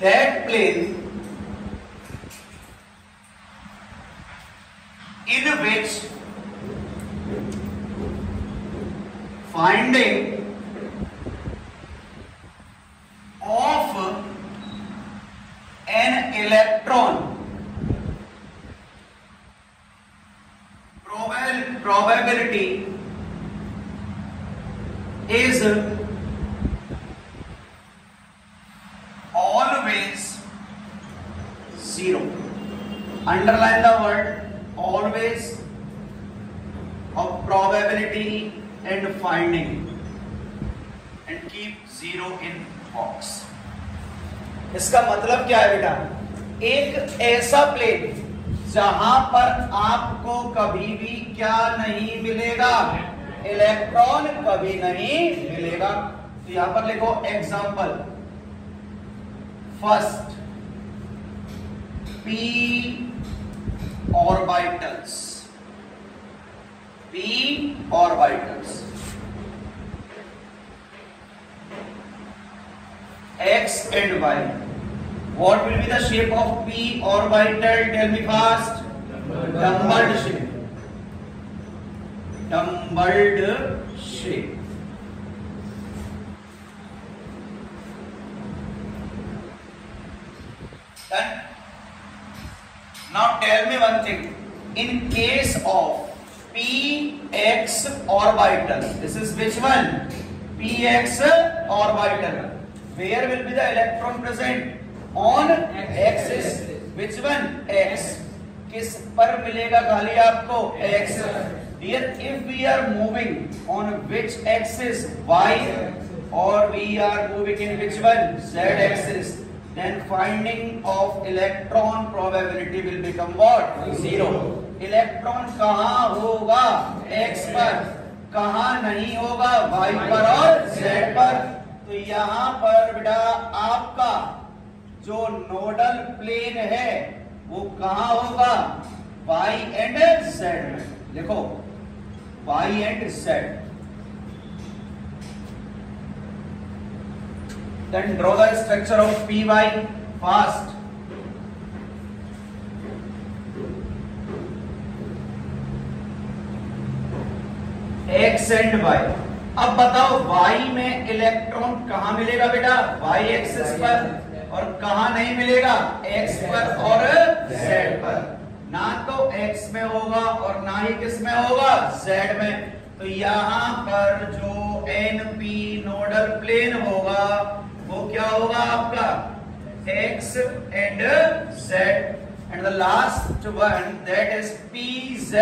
that plane in which finding of an electron probabil- probability is always zero. Underline the word always of probability and finding and keep zero in box. इसका मतलब क्या है बेटा एक ऐसा plane जहाँ पर आपको कभी भी क्या नहीं मिलेगा इलेक्ट्रॉन कभी नहीं मिलेगा। तो यहाँ पर लिखो example first P orbitals P orbitals X and Y what will be the shape of P orbital tell me fast dumbbelled shape dumbbelled shape Done. Now tell me one thing. In case of px orbital, this is which one? px orbital. Where will be the electron present? On x axis. Which one? x. किस पर मिलेगा खाली आपको x. Here, if we are moving on which axis? y. Or we are moving in which one? z axis. then finding of electron probability will become what zero electron कहाँ होगा x पर कहाँ नहीं होगा y पर और z पर तो यहाँ पर बेटा आपका जो नोडल प्लेन है वो कहाँ होगा y एंड z में देखो y and z. Then draw the structure of Py fast. X and Y. अब बताओ Y में इलेक्ट्रॉन कहाँ मिलेगा बेटा? Y एक्सिस पर। और कहाँ नहीं मिलेगा? X पर और Z पर। ना तो X में होगा और ना ही किसमें होगा? Z में। तो यहाँ पर जो NP नोडल प्लेन होगा, वो क्या होगा आपका? X and z. And the last one, that is pz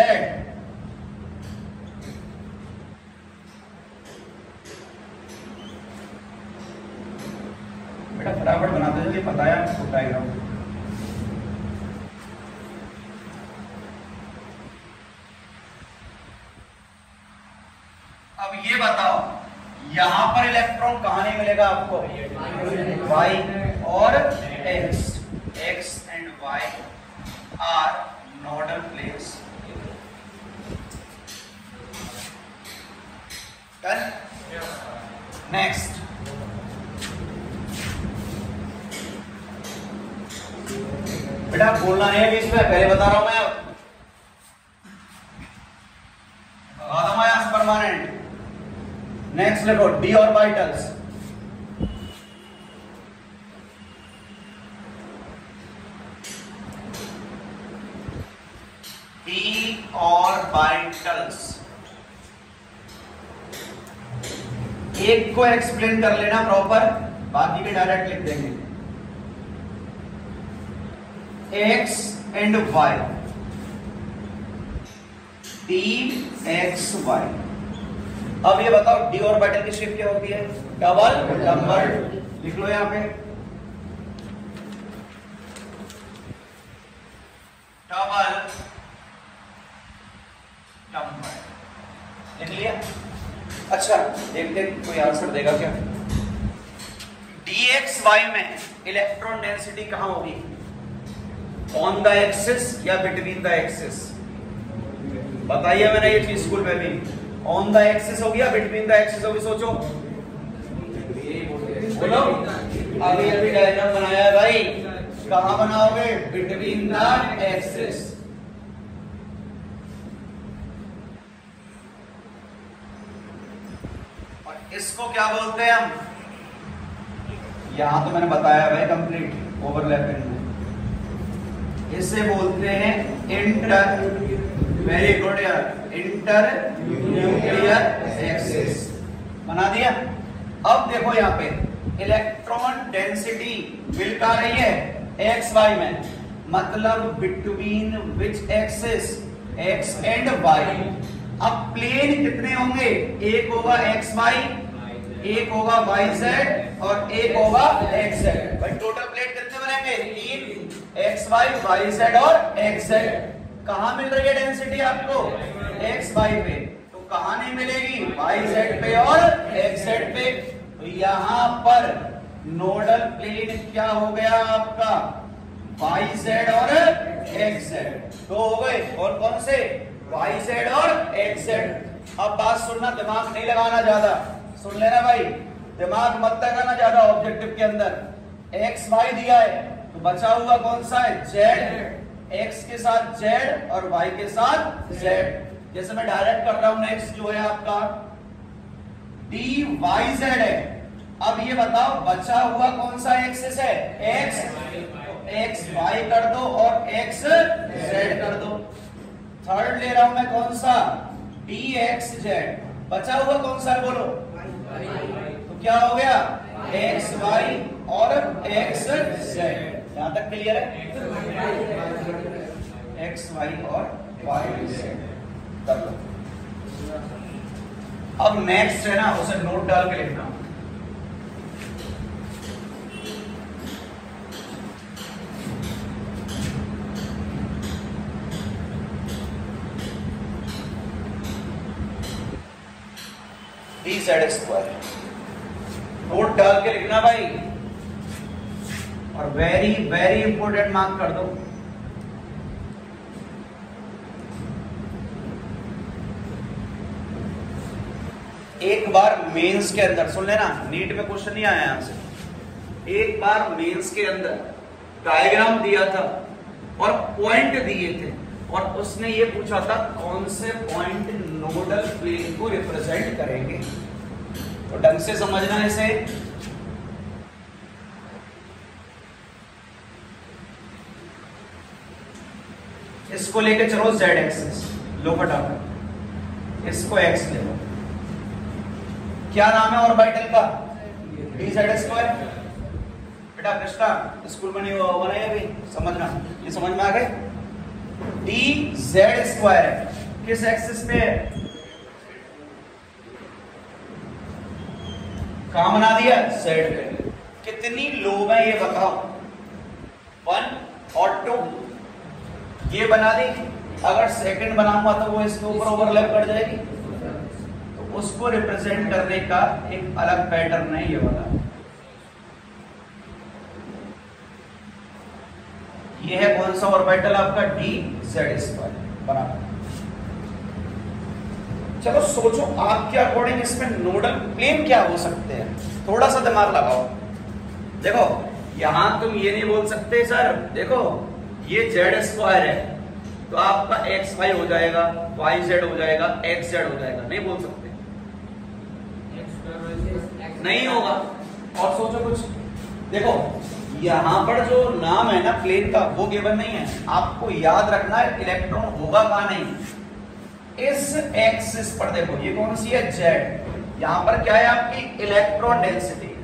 बेटा, फटाफट बना दो जल्दी पता है, आपको डायग्राम अब ये बताओ, यहाँ पर इलेक्ट्रॉन कहा नहीं मिलेगा आपको? Y और x x and y are nodal planes done next बेटा, बोलना नहीं है बीच में पहले बता रहा हूँ मैं। परमानेंट। नेक्स्ट लिखो डी ऑर्बिटल्स डी ऑर्बिटल्स एक को एक्सप्लेन कर लेना प्रॉपर बाकी भी डायरेक्ट लिख देंगे। X and Y D X Y अब ये बताओ डी ऑर्बिटल की शेप क्या होती है? डबल डबल लिख लो यहाँ पे। डबल डबल लिख लिया? अच्छा देखते कोई आंसर देगा क्या? Dx y में इलेक्ट्रॉन डेंसिटी कहाँ होगी? ऑन द एक्सिस या बिटवीन द एक्सिस बताइए मैंने ये चीज़ स्कूल में भी। ऑन द एक्सिस होगी या बिटवीन द एक्सिस होगी सोचो। बोलो। अभी अभी डायग्राम बनाया भाई। कहा बनाओगे? बिटवीन द एक्सिस और इसको क्या बोलते हैं हम? यहाँ तो मैंने बताया भाई कंप्लीट ओवरलैपिंग में इसे बोलते हैं इंटर वेरी गुड यार। इंटर न्यूक्लियर एक्सिस बना दिया। अब देखो यहाँ पे इलेक्ट्रॉन डेंसिटी मिल का रही है एक्स वाई में। मतलब between which axis X and Y अब प्लेन कितने होंगे? एक होगा एक्स वाई एक होगा वाई जेड और एक होगा एक्स जेड भाई टोटल प्लेट कितने बनेंगे? तीन। एक्स वाई वाई जेड और एक्स जेड कहा मिल रही है डेंसिटी आपको? एक्स वाई पे। तो कहा नहीं मिलेगी? वाई जेड पे। और एक्स जेड पे तो यहाँ पर नोडल प्लेन क्या हो गया आपका? वाई जेड और एक्स जेड तो हो गए। कौन कौन से? वाई जेड और एक्स जेड अब बात सुनना, दिमाग नहीं लगाना ज़्यादा। सुन लेना भाई। दिमाग मत लगाना ज़्यादा ऑब्जेक्टिव के अंदर। एक्स वाई दिया है। तो बचा हुआ कौन सा है? जेड एक्स के साथ जेड और वाई के साथ जेड जैसे मैं डायरेक्ट कर रहा हूँ नेक्स्ट जो है आपका डी वाई जेड है। अब ये बताओ, बचा हुआ कौन सा एक्सिस है? एक्स एक्स वाई कर दो और एक्स जेड कर दो। थर्ड ले रहा हूँ मैं कौन सा? डी एक्स जेड बचा हुआ कौन सा है, बोलो। तो क्या हो गया? एक्स वाई और एक्स जेड यहाँ तक क्लियर है? एक्स वाई और वाई कर लो। अब नेक्स्ट है ना, उसे नोट डाल के लिखना। डी जेड स्क्वायर नोट डाल के लिखना भाई। और वेरी वेरी इंपॉर्टेंट मार्क कर दो। एक बार मेंस के अंदर, सुन लेना नीट में क्वेश्चन नहीं आया यहाँ से। एक बार मेंस के अंदर डायग्राम दिया था और पॉइंट दिए थे और उसने ये पूछा था, कौन से पॉइंट नोडल प्लेन को रिप्रेजेंट करेंगे? तो ढंग से समझना इसे। इसको लेके चलो जेड एक्सिस लो फटाफट इसको एक्स ले लो। क्या नाम है ऑर्बिटल का? डी जेड स्क्वायर बेटा कृष्णा स्कूल में नहीं हुआ नहीं अभी? समझना। ये समझ में आ गए? डी जेड स्क्वायर है। किस एक्सिस पे है? कहा बना दिया जेड पे। कितनी लोब है ये बताओ? वन और टू ये बना दी। अगर सेकंड बनाऊँगा तो वो इसके ऊपर ओवरलैप कर जाएगी। तो उसको रिप्रेजेंट करने का एक अलग पैटर्न है ये वाला। ये है कौन सा ऑर्बिटल आपका? डी जेड स्क्वायर बराबर। चलो सोचो आपके अकॉर्डिंग इसमें नोडल प्लेन क्या हो सकते हैं? थोड़ा सा दिमाग लगाओ। देखो, यहाँ तुम ये नहीं बोल सकते, सर। देखो ये जेड स्क्वायर है तो आपका एक्स वाई हो जाएगा वाई जेड हो जाएगा एक्स जेड हो जाएगा। नहीं बोल सकते। नहीं होगा। और सोचो कुछ। देखो यहाँ पर जो नाम है ना प्लेन का वो गिवन नहीं है। आपको याद रखना है इलेक्ट्रॉन होगा कहा नहीं। इस एक्सिस पर देखो ये कौन सी है? जेड यहाँ पर क्या है आपकी? इलेक्ट्रॉन डेंसिटी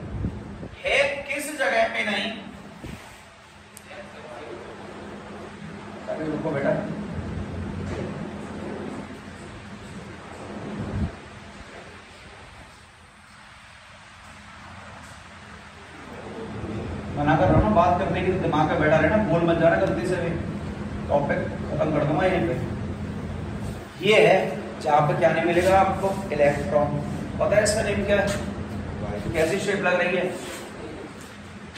है किस जगह पे नहीं रुको बेटा मना कर रहा हूँ ना बात तो दिमाग में बैठा रहना, बोल मत जाना गलती से भी। टॉपिक खत्म कर दूँगा यहीं पे। ये है, जहाँ पे क्या नहीं मिलेगा आपको? इलेक्ट्रॉन पता है इसका नेम क्या है? कैसी शेप लग रही है?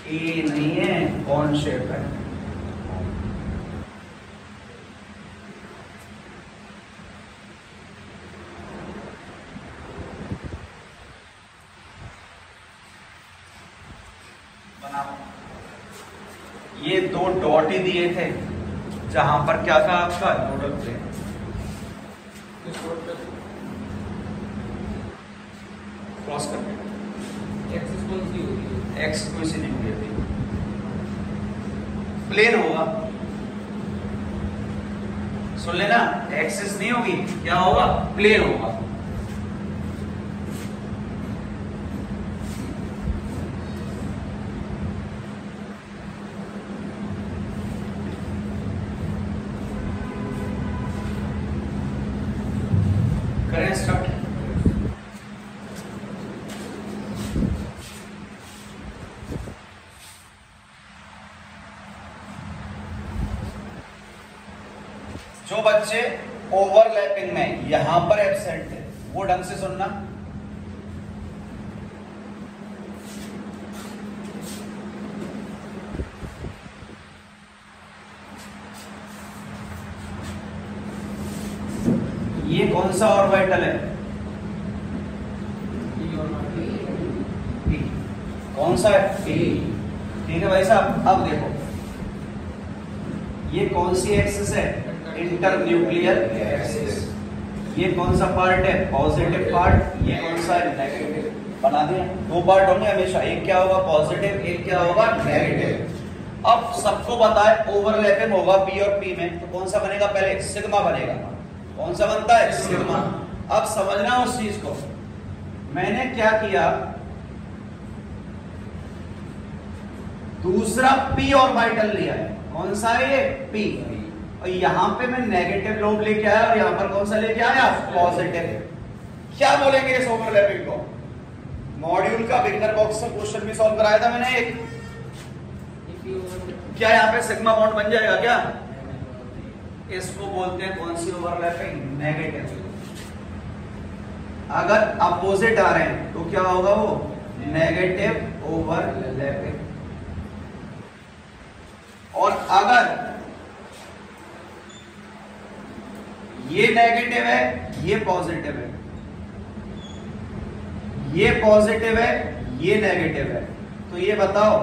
ए नहीं है, कौन शेप है बनाओ ये दो डॉट ही दिए थे जहाँ पर क्या था आपका? नोडल प्लेन क्रॉस कर. एक्स कोई सी नहीं होगी प्लेन होगा. सुन लेना एक्सिस नहीं होगी क्या होगा? प्लेन होगा करें स्टार्ट जो बच्चे ओवरलैपिंग में यहाँ पर एबसेंट वो से सुनना ये कौन सा ऑर्बिटल है P. कौन सा है P. ठीक है भाई साहब अब देखो ये कौन सी एक्सिस है इंटर न्यूक्लियर एक्सिस ये कौन सा पार्ट है पॉजिटिव पार्ट ये कौन सा है? नेगेटिव बना दिया। दो पार्ट होंगे हमेशा। एक क्या होगा? पॉजिटिव एक क्या होगा? नेगेटिव अब सबको है ओवरलैपिंग होगा पी और पी में तो कौन सा बनेगा पहले? सिग्मा बनेगा। कौन सा बनता है? सिग्मा अब समझना उस चीज़ को। मैंने क्या किया? दूसरा पी ऑर्बिटल लिया है। कौन सा है ये? पी और यहाँ पे मैं नेगेटिव लोब लेके आया और यहाँ पर कौन सा लेके आया? पॉजिटिव क्या बोलेंगे इस ओवरलैपिंग को? मॉड्यूल का बिगनर बॉक्स से क्वेश्चन भी सॉल्व कराया था मैंने एक। क्या यहाँ पे सिग्मा बॉन्ड बन जाएगा क्या? इसको बोलते हैं कौन सी ओवरलैपिंग नेगेटिव अगर अपोजिट आ रहे हैं तो क्या होगा वो? नेगेटिव ओवरलैपिंग और अगर ये नेगेटिव है ये पॉजिटिव है. ये पॉजिटिव है ये नेगेटिव है. तो ये बताओ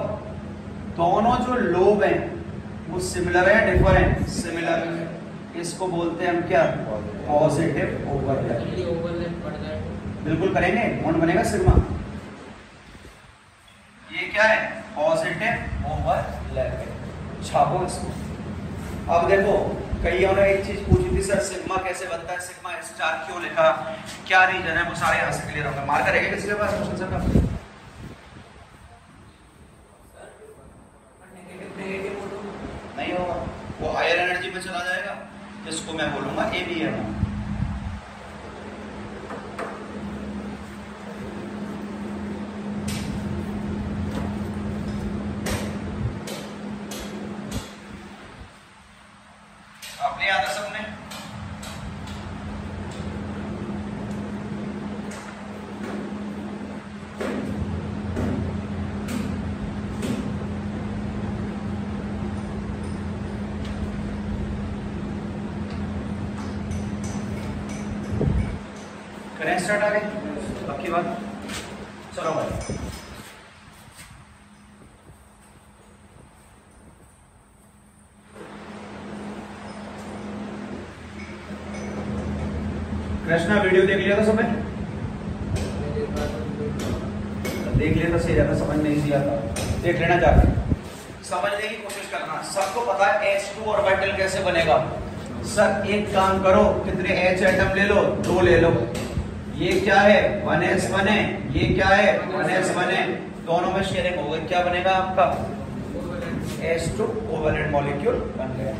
दोनों जो लोब हैं वो सिमिलर है डिफरेंट सिमिलर इसको बोलते हैं हम क्या? पॉजिटिव ओवरलैप बिल्कुल करेंगे? कौन बनेगा सिग्मा ये क्या है? पॉजिटिव ओवरलैप छापो इसको. अब देखो कईयों ने एक चीज़ पूछी थी, सर, सिग्मा कैसे बनता है? सिग्मा स्टार क्यों लिखा? क्या रीजन है? वो सारे यहाँ से क्लियर होगा। मार्कर है किसी के पास क्वेश्चन, सर? का नहीं होगा वो हायर एनर्जी में चला जाएगा जिसको मैं बोलूँगा ए बी एम आपने याद है सबने करें स्टार्ट आगे आपकी बात चलो भाई कृष्णा वीडियो देख लिया था सबने? देख लिया था, सही रहता, समझ नहीं दिया था। देख लेना चाहते समझने की कोशिश करना। सबको पता है H2 ऑर्बिटल कैसे बनेगा। सर, एक काम करो, कितने H एटम ले लो, दो ले लो। ये क्या है? वन एस वन है। ये क्या है? वन एस वन है। दोनों में शेयरिंग हो गई क्या बनेगा आपका? H2 ओवरलेड मॉलिक्यूल बन गया।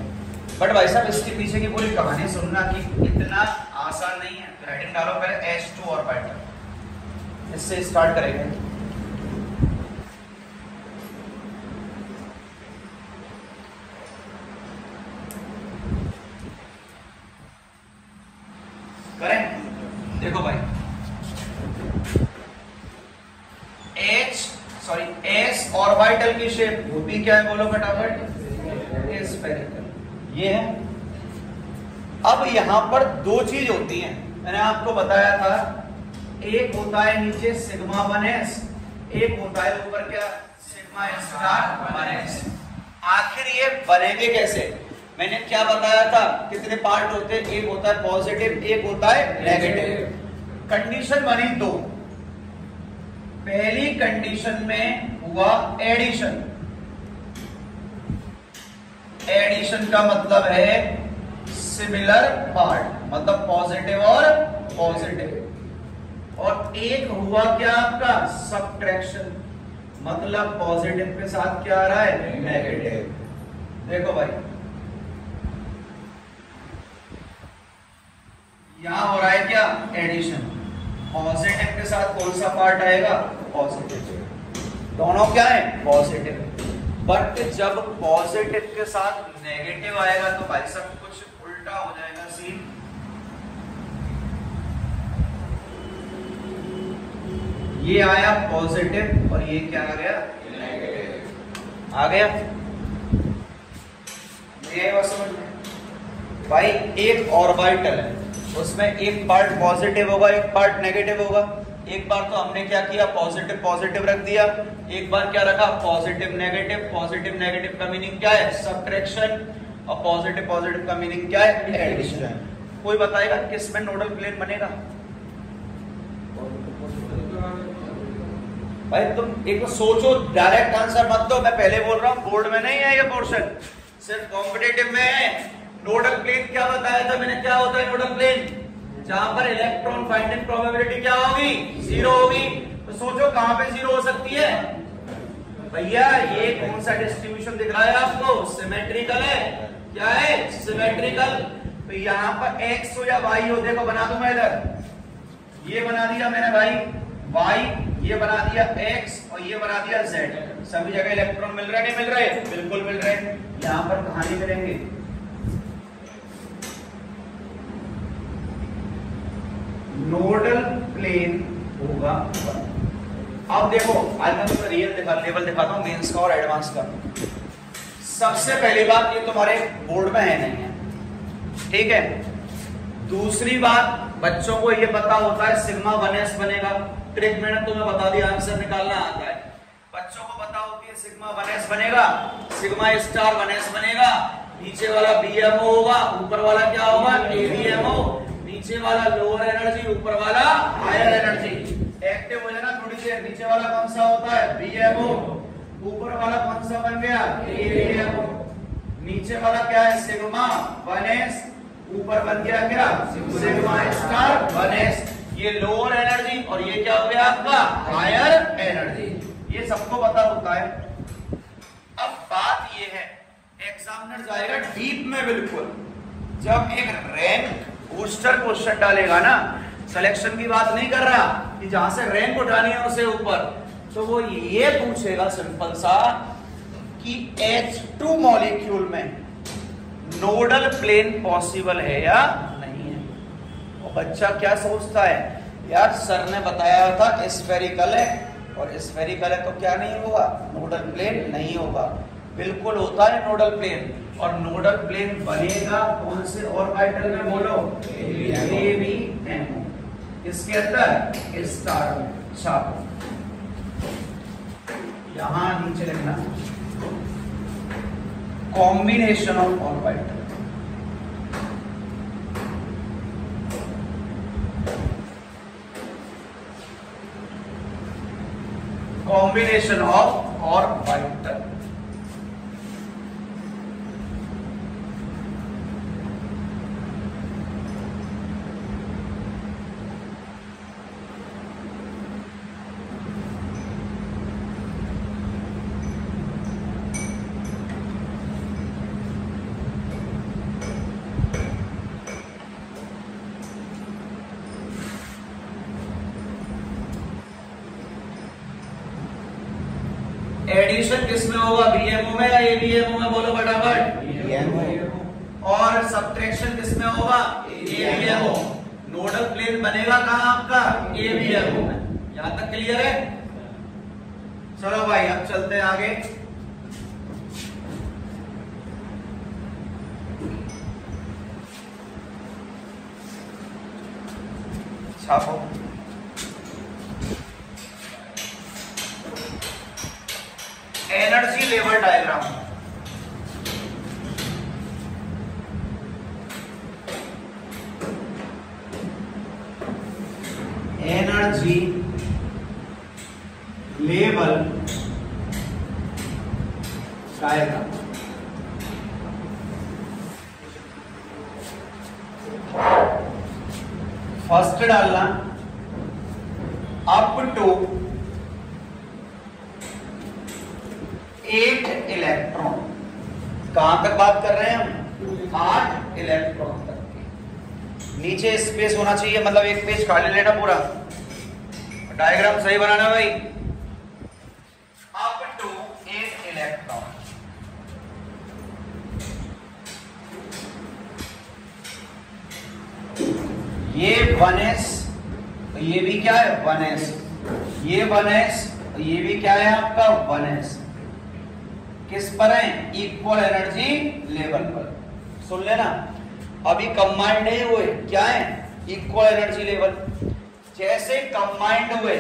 बट भाई साहब, इसके पीछे की पूरी कहानी सुनना कि इतना आसान नहीं है। हेडिंग डालो पहले H2 ऑर्बिटल इससे स्टार्ट करेंगे। करें देखो भाई। H सॉरी S ऑर्बिटल की शेप होती क्या है बोलो फटाफट? स्फेरिकल ये है। अब यहाँ पर दो चीज़ होती हैं। मैंने आपको बताया था एक होता है नीचे सिग्मा वन एस एक होता है ऊपर क्या? Sigma star one S. आखिर ये बनेंगे कैसे? मैंने क्या बताया था कितने पार्ट होते हैं? एक होता है पॉजिटिव एक होता है नेगेटिव कंडीशन बनी दो पहली कंडीशन में हुआ एडिशन एडिशन का मतलब है सिमिलर पार्ट मतलब पॉजिटिव और पॉजिटिव और एक हुआ क्या आपका? सब्ट्रैक्शन मतलब पॉजिटिव के साथ क्या आ रहा है? नेगेटिव देखो भाई। यहाँ हो रहा है क्या? एडिशन पॉजिटिव के साथ कौन सा पार्ट आएगा? पॉजिटिव दोनों क्या है? पॉजिटिव बट जब पॉजिटिव के साथ नेगेटिव आएगा तो भाई सब कुछ उल्टा हो जाएगा सीन ये आया पॉजिटिव और ये क्या आ गया? नेगेटिव आ गया? भाई एक ऑर्बिटल है। उसमें एक पार्ट पॉजिटिव होगा एक पार्ट नेगेटिव होगा। एक बार तो हमने क्या किया? पॉजिटिव पॉजिटिव रख दिया। एक बार क्या रखा? पॉजिटिव नेगेटिव पॉजिटिव नेगेटिव का मीनिंग क्या है? सब्ट्रैक्शन और पॉजिटिव पॉजिटिव का मीनिंग क्या है? एडिशन कोई बताएगा किसमें नोडल प्लेन बनेगा? भाई, तुम एक सोचो डायरेक्ट आंसर मत दो, मैं पहले बोल रहा हूँ बोर्ड में नहीं है ये पोर्शन सिर्फ़ कॉम्पिटेटिव में है। नोडल प्लेन क्या बताया था मैंने? क्या होता है नोडल प्लेन जहाँ पर इलेक्ट्रॉन फाइंडिंग प्रोबेबिलिटी क्या होगी? ज़ीरो होगी। तो सोचो, कहाँ पे ज़ीरो हो सकती है? भैया, ये कौन सा डिस्ट्रीब्यूशन दिख रहा है आपको? सिमेट्रिकल है। क्या है? सिमेट्रिकल तो यहाँ पर एक्स हो या वाई हो, देखो, बना दू मैं इधर। ये बना दिया मैंने भाई। वाई ये बना दिया एक्स और ये बना दिया जेड सभी जगह इलेक्ट्रॉन मिल रहे नहीं मिल रहे? बिल्कुल मिल रहे यहाँ पर कहानी करेंगे नोडल प्लेन होगा। अब देखो, आज मैं तुम्हें रियल दिखा लेवल दिखाता हूँ मेंस का और एडवांस का। सबसे पहली बात, ये तुम्हारे बोर्ड में है नहीं है। ठीक है? दूसरी बात, बच्चों को ये पता होता है, सिग्मा वन एस बनेगा। ट्रिक मैंने तुम्हें बता दिया आंसर निकालना आता है। बच्चों को होती है सिग्मा वन एस बनेगा। सिग्मा स्टार वन एस बनेगा। नीचे वाला बीएमओ होगा, ऊपर वाला क्या होगा? एबीएमओ नीचे वाला लोअर एनर्जी ऊपर वाला हायर एनर्जी एक्टिव हो जाना थोड़ी देर। नीचे वाला कौन सा होता है? बीएमओ ऊपर वाला कौन सा बन गया? एएमओ नीचे वाला क्या है? सिग्मा 1s ऊपर बन गया क्या? सिग्मा स्टार 1s ये लोअर एनर्जी और ये क्या हो गया आपका? हायर एनर्जी ये सबको पता होता है। अब बात ये है एग्जामिनर जाएगा डीप में बिल्कुल। जब एक रैंक बूस्टर क्वेश्चन डालेगा ना सिलेक्शन की बात नहीं कर रहा कि जहाँ से रैंक उठानी है उसे ऊपर। तो वो ये पूछेगा सिंपल सा कि H2 मॉलिक्यूल में नोडल प्लेन पॉसिबल है या बच्चा क्या सोचता है? यार, सर ने बताया था स्फेरिकल है, और स्फेरिकल है तो क्या नहीं होगा? नोडल प्लेन नहीं होगा। बिल्कुल होता है नोडल प्लेन और नोडल प्लेन बनेगा कौन से और वाइटल में? बोलो। इसके अंदर? स्टार छापो। यहाँ नीचे लिखना combination of orbital combination of orbital addition किसमें होगा बीएमओ में या एबीएमओ में बोलो फटाफट और सब्ट्रैक्शन किसमें होगा एबीएमओ नोडल प्लेन बनेगा कहाँ आपका एबीएमओ में यहाँ तक क्लियर है चलो भाई अब चलते हैं आगे। छापो। Energy level diagram energy level diagram first डालना अप टू एट इलेक्ट्रॉन कहाँ तक बात कर रहे हैं हम? आठ इलेक्ट्रॉन तक नीचे स्पेस होना चाहिए मतलब एक पेज खाली लेना पूरा। डायग्राम सही बनाना भाई अप टू एट इलेक्ट्रॉन ये वन एस ये भी क्या है? वन एस ये वन एस ये भी क्या है आपका? वन एस किस पर है? इक्वल एनर्जी लेवल पर. सुन लेना. अभी कंबाइंड नहीं हुए. क्या है? इक्वल एनर्जी लेवल जैसे कंबाइंड हुए,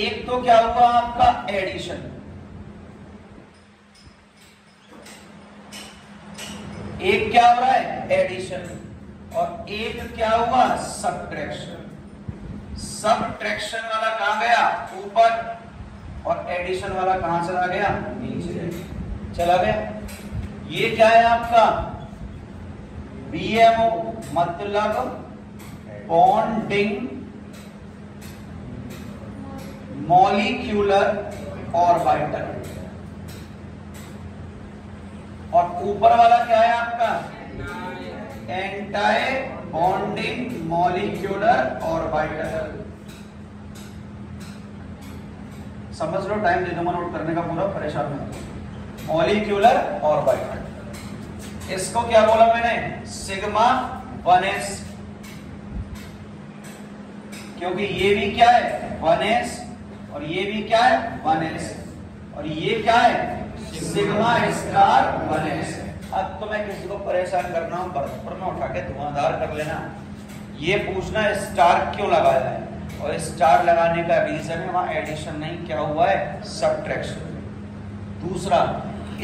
एक तो क्या हुआ आपका? एडिशन एक क्या हो रहा है? एडिशन और एक क्या हुआ? सब्ट्रैक्शन सब्ट्रैक्शन वाला कहाँ गया? ऊपर। और एडिशन वाला कहाँ चला गया? नीचे। चला गया। ये क्या है आपका? बीएमओ मतलब बॉन्डिंग मॉलिक्यूलर और ऑर्बिटल और ऊपर वाला क्या है आपका? एंटाई बॉन्डिंग मॉलिक्यूलर ऑर्बिटल समझ लो टाइम दे दूँगा नोट करने का पूरा परेशान नहीं मॉलिक्यूलर ऑर्बिटल इसको क्या बोला मैंने? सिग्मा वन एस क्योंकि ये भी क्या है? वन एस और ये भी क्या है? वन एस और ये क्या है? सिग्मा स्टार वन एस अब तो मैं किसी को परेशान करना हूँ बरसपुर में उठा के धुआंधार कर लेना। ये पूछना स्टार क्यों लगाया है? और स्टार लगाने का रीजन है वहाँ एडिशन नहीं क्या हुआ है? सब्ट्रैक्शन दूसरा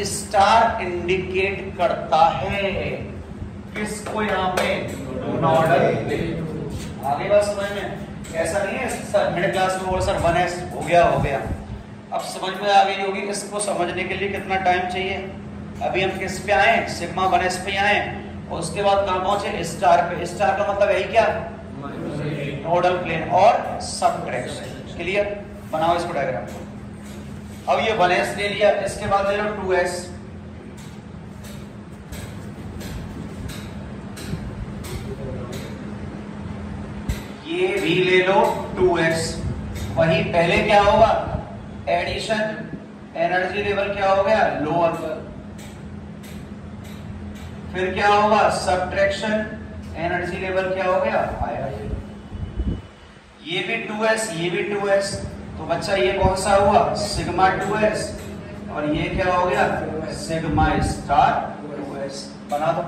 स्टार इंडिकेट करता है किसको यहाँ पे? आगे बात समझ में? ऐसा नहीं है सर मिडिल क्लास में बोल सर वन एस हो गया हो गया। अब समझ में आ गई होगी इसको समझने के लिए कितना टाइम चाहिए? अभी हम किस पे आए? सिग्मा वन एस पे आए। और उसके बाद कहा पहुँचे? स्टार पे। स्टार का मतलब यही क्या? नोडल प्लेन और सब क्लियर बनाओ इसको डायग्राम अब ये वन एस ले लिया। इसके बाद ले लो टू एस ये भी ले लो टू एक्स वही पहले क्या होगा? एडिशन एनर्जी लेवल क्या हो गया? लोअर पर फिर क्या होगा? सब्ट्रैक्शन एनर्जी लेवल क्या हो गया? हायर ये भी 2s ये भी 2s तो बच्चा, ये कौन सा हुआ? सिग्मा 2s और ये क्या हो गया? सिग्मा स्टार 2s बना दो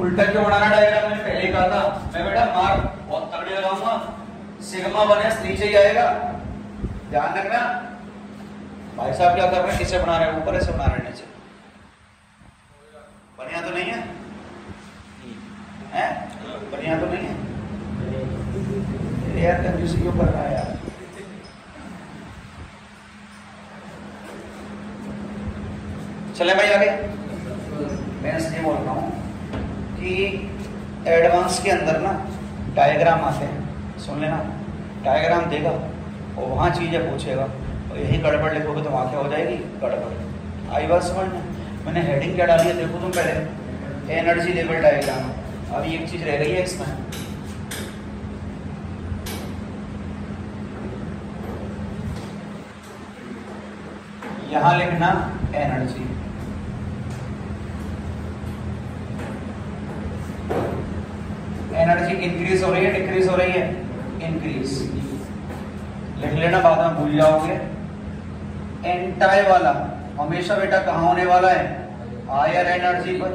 उल्टा क्यों बनाना डायग्राम मैंने पहले कहा था मैं बेटा मार बहुत तगड़े लगाऊँगा सिग्मा वन एस नीचे ही आएगा ध्यान रखना भाई साहब क्या कर रहे हैं? किसे बना रहे हैं? ऊपर ऐसे बना रहे हैं, नीचे। बढ़िया तो नहीं है? हैं? बढ़िया तो नहीं है? यार, कंजूसी क्यों कर रहा यार? चले भाई आगे। मैं इसलिए बोल रहा हूँ कि एडवांस के अंदर ना डायग्राम आते हैं। सुन लेना। डायग्राम देगा और वहाँ चीज़ें पूछेगा। और यही गड़बड़ लिखोगे तो वहाँ क्या हो जाएगी? गड़बड़। आई बात समझ में? मैंने हेडिंग क्या डाली है? देखो तुम पहले। एनर्जी लेवल डायग्राम अभी एक चीज़ रह गई है इसमें। यहाँ लिखना एनर्जी एनर्जी इंक्रीज हो रही है डिक्रीज हो रही है? इंक्रीज लिख लेना, बाद में भूल जाओगे। एंटाई वाला, हमेशा बेटा कहा होने वाला है? हायर एनर्जी पर।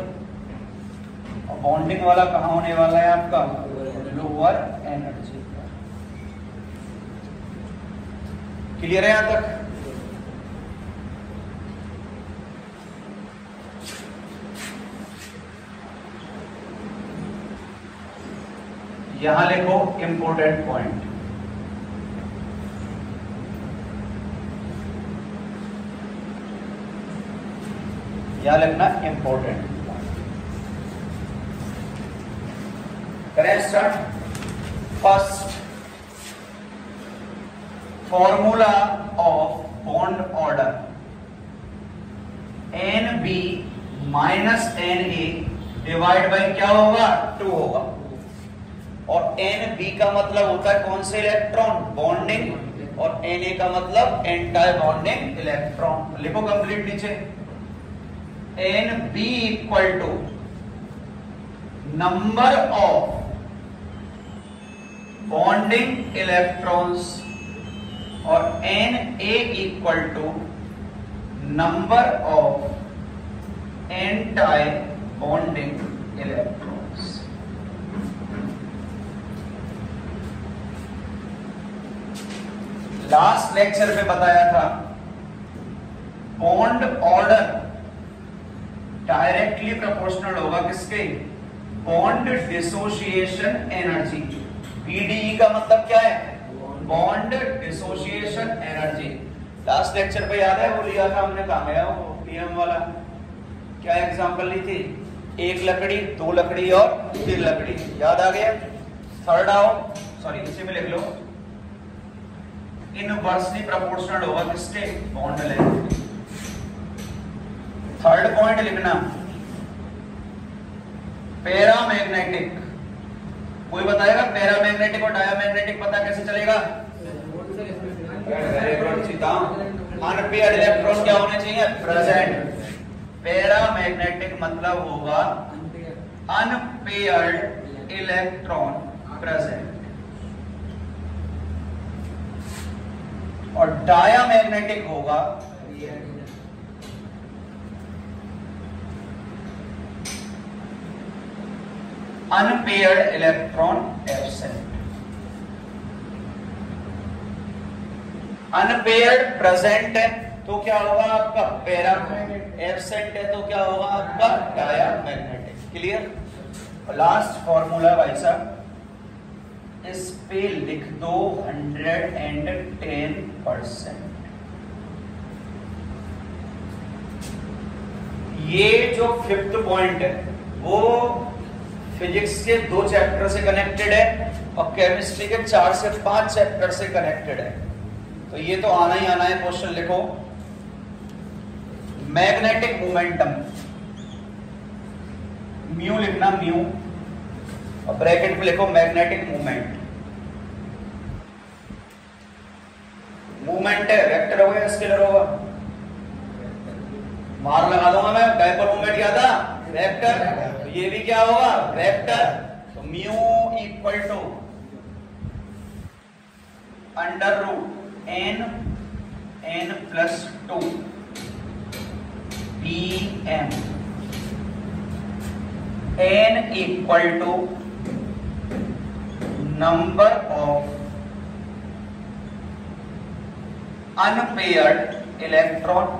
और बॉन्डिंग वाला कहा होने वाला है आपका? लोअर एनर्जी पर। क्लियर है यहाँ तक? यहाँ लिखो इंपोर्टेंट पॉइंट यहाँ लिखना इंपोर्टेंट करें start first formula of bond order N B minus N A divide by क्या होगा? टू होगा. और एन बी का मतलब होता है कौन से इलेक्ट्रॉन बॉन्डिंग और एन ए का मतलब एंटाई बॉन्डिंग इलेक्ट्रॉन लिखो कंप्लीट नीचे. N B equal to number of bonding electrons और N A equal to number of antibonding electrons last lecture में बताया था बॉन्ड ऑर्डर डायरेक्टली प्रोपोर्शनल होगा किसके? बॉन्ड डिसोसिएशन एनर्जी बीडीई का मतलब क्या है? Bond dissociation energy last lecture पे याद है? वो लिया था हमने कहा गया वो पीएम वाला। क्या एग्जांपल ली थी? एक लकड़ी, दो लकड़ी और तीन लकड़ी। याद आ गया? थर्ड आओ सॉरी इसी में लिख लो। इनवर्सली प्रोपोर्शनल होगा किसके? बॉन्ड लेंथ थर्ड पॉइंट लिखना। पैरामैग्नेटिक कोई बताएगा पैरामैग्नेटिक और डायामैग्नेटिक पता कैसे चलेगा? अनपेयर्ड इलेक्ट्रॉन क्या होने चाहिए? प्रेजेंट पैरामैग्नेटिक मतलब होगा अनपेयर्ड इलेक्ट्रॉन प्रेजेंट और डायामैग्नेटिक होगा unpaired electron absent unpaired present है तो क्या होगा आपका? पैरा एबसेंट है तो क्या होगा आपका? Diamagnetic clear last formula भाई साहब, इस पे लिख दो हंड्रेड एंड टेन परसेंट ये जो फिफ्थ पॉइंट है, वो फिजिक्स के दो चैप्टर से कनेक्टेड है और केमिस्ट्री के चार से पाँच चैप्टर से कनेक्टेड है। तो ये तो आना ही आना है, क्वेश्चन लिखो। Magnetic momentum. म्यू लिखना, म्यू। और ब्रैकेट में लिखो मैग्नेटिक मूवमेंट मूवमेंट है, वेक्टर होगा या स्केलर होगा? मार लगा दूँगा मैं डायपोल मूवमेंट क्या था वेक्टर। ये भी क्या होगा? वेक्टर। तो mu equal to under root N N plus two B M N equal to number of unpaired electron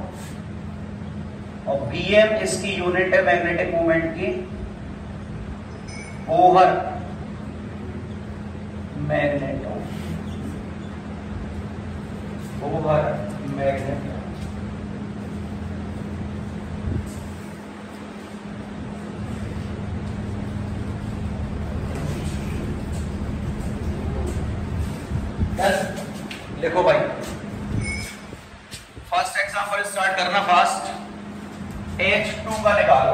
और बीएम इसकी यूनिट है मैग्नेटिक मोमेंट की। ओवर। मैग्नेटो ओवर मैग्नेट लिखो भाई। फ़र्स्ट एग्जांपल स्टार्ट करना फास्ट H2 का निकालो।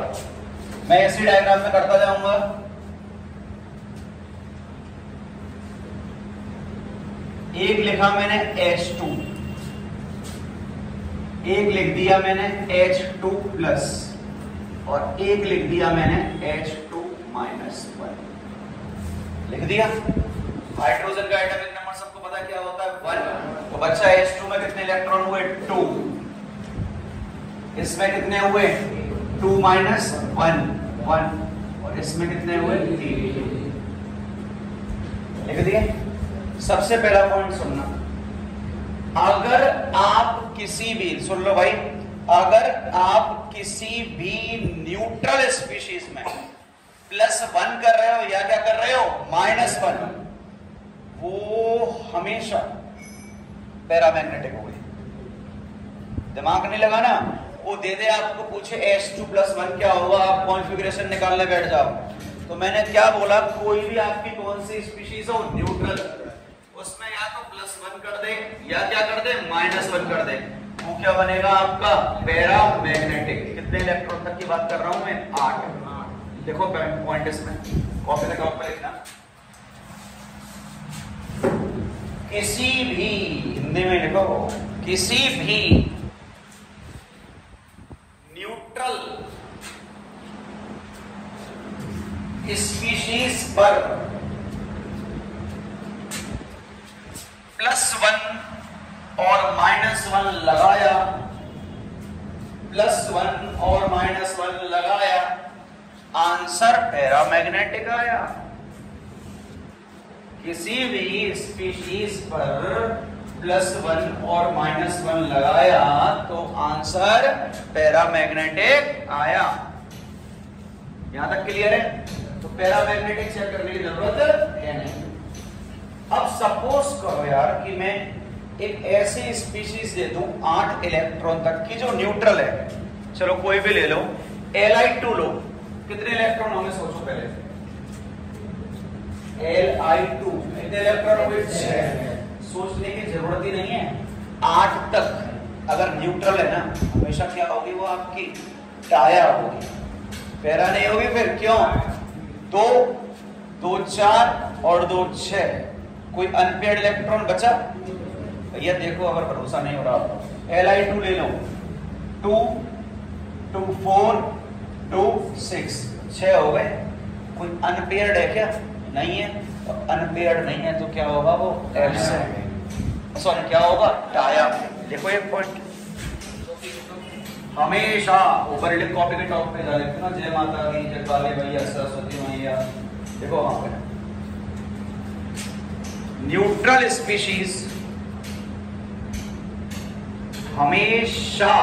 मैं इसी डायग्राम में करता जाऊँगा। एक लिखा मैंने एच टू एक लिख दिया मैंने एच टू प्लस और एक लिख दिया मैंने एच टू माइनस वन लिख दिया? हाइड्रोजन का एटॉमिक नंबर सबको पता क्या होता है? वन तो बच्चा एच टू में कितने इलेक्ट्रॉन हुए? टू इसमें कितने हुए? टू माइनस वन वन और इसमें कितने हुए? तीन लिख दिए सबसे पहला पॉइंट सुनना। अगर आप किसी भी, सुन लो भाई, अगर आप किसी भी न्यूट्रल स्पीशीज में प्लस वन कर रहे हो या क्या कर रहे हो? माइनस वन वो हमेशा पैरामैग्नेटिक हो गई। दिमाग नहीं लगाना। वो दे दे आपको, पूछे एस टू प्लस वन क्या होगा आप कॉन्फ़िगरेशन निकालने बैठ जाओ। तो मैंने क्या बोला? कोई भी आपकी कौन सी स्पीशीज हो न्यूट्रल उसमें या तो प्लस वन कर दे या क्या कर दे? माइनस वन कर दे। वो क्या बनेगा आपका? पैरा मैग्नेटिक कितने इलेक्ट्रॉन तक की बात कर रहा हूँ मैं? आठ। देखो पॉइंट इसमें। कॉपी लगा ऊपर लिखना। किसी भी, हिंदी में लिखो। किसी भी न्यूट्रल स्पीशीज पर प्लस वन और माइनस वन लगाया। प्लस वन और माइनस वन लगाया। आंसर पैरामैग्नेटिक आया। किसी भी स्पीशीज पर प्लस वन और माइनस वन लगाया तो आंसर पैरामैग्नेटिक आया। यहाँ तक क्लियर है? तो पैरामैग्नेटिक चेक करने की ज़रूरत है नहीं? अब सपोज़ करो यार कि मैं एक ऐसी स्पीशीज दे दूँ, आठ इलेक्ट्रॉन तक की जो न्यूट्रल है। चलो कोई भी ले लो एल आई टू लो। कितने इलेक्ट्रॉन होंगे सोचो पहले? एल आई टू कितने इलेक्ट्रॉन होंगे सोचने की ज़रूरत ही नहीं है। आठ तक। अगर न्यूट्रल है ना, हमेशा क्या होगी वो आपकी? टाया होगी। पैरा नहीं होगी फिर क्यों? दो दो चार और दो छह। कोई अनपेड इलेक्ट्रॉन बचा? भैया देखो अगर भरोसा नहीं हो रहा एल आई टू ले लो। Two two four two six छ हो गए। कोई अनपेयर्ड है क्या? नहीं है। अनपेयर्ड नहीं है तो क्या होगा वो? एब्सेंट सॉरी क्या होगा? टाया। देखो एक पॉइंट हमेशा ऊपर लिख कॉपी के टॉप पे जा जय माता दी जय काली भैया सरस्वती मैया। देखो वहाँ पे। न्यूट्रल स्पीशीज हमेशा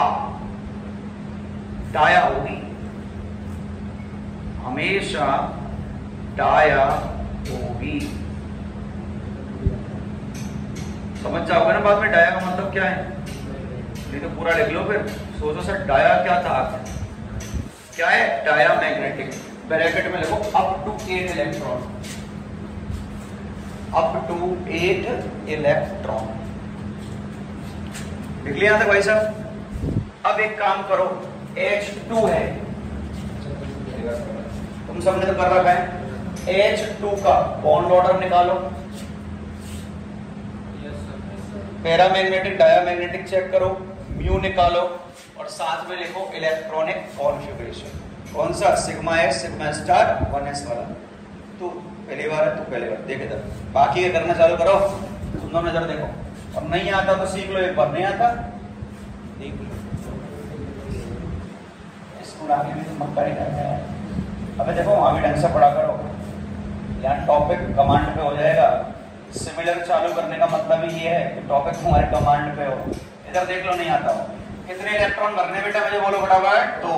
टाया होगी। हमेशा टाया होगी। समझ जाओगे ना बाद में? डाया का मतलब क्या है? नहीं तो पूरा लिख लो फिर। सोचो सर डाया क्या था? क्या है? डाया मैग्नेटिक ब्रैकेट में लिखो up to eight electron up to eight electron लिख लिया था भाई साहब अब एक काम करो H2 है तुम सबने तो कर रखा है H2 का बॉन्ड ऑर्डर निकालो पैरामैग्नेटिक डायामैग्नेटिक चेक करो म्यू निकालो और साथ में लिखो इलेक्ट्रॉनिक कॉन्फ़िगरेशन कौन सा sigma S sigma star one S वाला तो पहली बार है तो पहली बार। देख इधर। बाकी ये करना चालू करो। तुम दोनों नज़र देखो। और नहीं आता तो सीख लो एक बार। नहीं आता? देख लो। स्कूल आगे भी तो मक्का नहीं करना है। अबे देखो, वहाँ भी ढंग से पढ़ा करो। यहाँ टॉपिक कमांड पे हो जाएगा। सिमिलर चालू करने का मतलब ही ये है कि टॉपिक तुम्हारे कमांड पे हो। इधर देख लो, नहीं आता हो। कितने इलेक्ट्रॉन भरने बेटा, मुझे बोलो फटाफट। दो।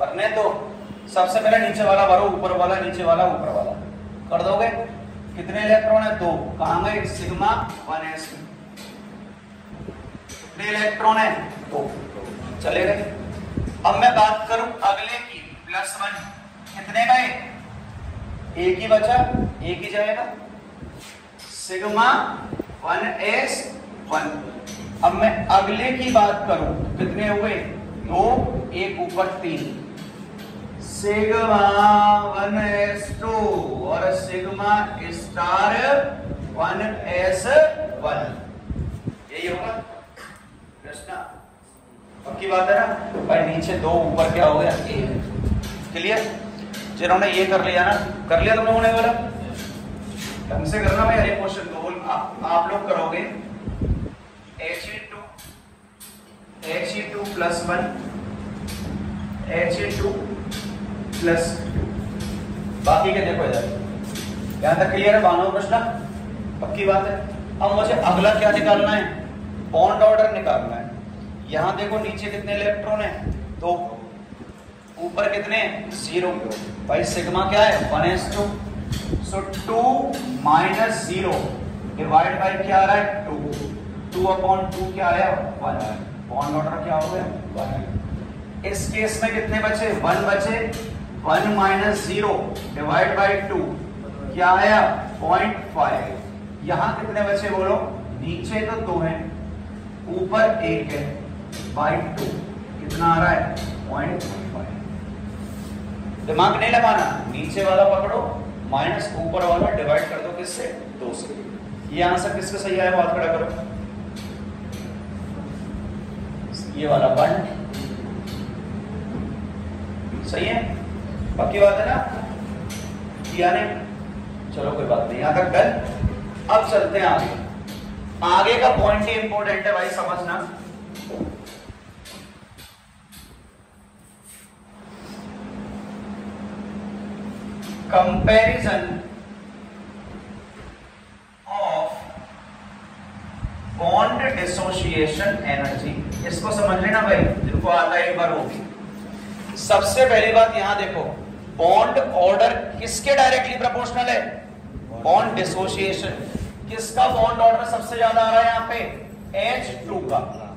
भरने दो। सबसे पहले नीचे वाला भरो, ऊपर वाला, नीचे वाला, ऊपर वाला। कर दोगे? कितने इलेक्ट्रॉन है? दो। कहा गए सिग्मा वन एस कितने इलेक्ट्रॉन है? दो। चले गए। अब मैं बात करूँ अगले की प्लस वन कितने का एक ही बचा, एक ही जाएगा। सिग्मा वन एस वन अब मैं अगले की बात करूँ, कितने हुए? दो, एक ऊपर तीन। सिग्मा वन एस टू और sigma star one S one. यही होगा। प्रश्न। पक्की बात है ना? भाई नीचे दो ऊपर क्या हो गया? ए क्लियर जिन्होंने ये कर लिया ना। कर लिया तुम लोगों ने बोला ढंग से करना भाई एक क्वेश्चन को आप, आप लोग करोगे। H E two H E two plus one H E two plus बाकी के देखो इधर। यहाँ तक क्लियर है बानो प्रश्न? पक्की बात है। अब मुझे अगला क्या निकालना है? बॉन्ड ऑर्डर निकालना है। यहाँ देखो नीचे कितने इलेक्ट्रॉन है? दो। ऊपर कितने? ज़ीरो भाई सिग्मा क्या है? One S two so two minus zero divide by क्या आ रहा है? टू टू अपॉन टू क्या आया? वन आया बॉन्ड ऑर्डर क्या हो गया? वन इस केस में कितने बचे? वन बचे। One minus zero divide by two, क्या आया पॉइंट फाइव। यहाँ कितने बचे बोलो? नीचे तो दो हैं, ऊपर एक है बाई टू। कितना आ रहा है? Point five. दिमाग नहीं लगाना, नीचे वाला पकड़ो, माइनस ऊपर वाला डिवाइड कर दो किससे? दो से। ये आंसर किसका सही आया? बात खड़ा करो। ये वाला वन सही है? पक्की बात है ना? किया नहीं। चलो, कोई बात नहीं। यहाँ तक डन। अब चलते हैं आगे। आगे का पॉइंट ही इंपॉर्टेंट है भाई, समझना। Comparison of bond dissociation energy इसको समझ लेना भाई। जिनको आता है, एक बार होगी। सबसे पहली बात यहाँ देखो। बॉन्ड ऑर्डर किसके डायरेक्टली प्रोपोर्शनल है? बॉन्ड डिसोसिएशन किसका बॉन्ड ऑर्डर सबसे ज़्यादा आ रहा है यहाँ पे? H2 का।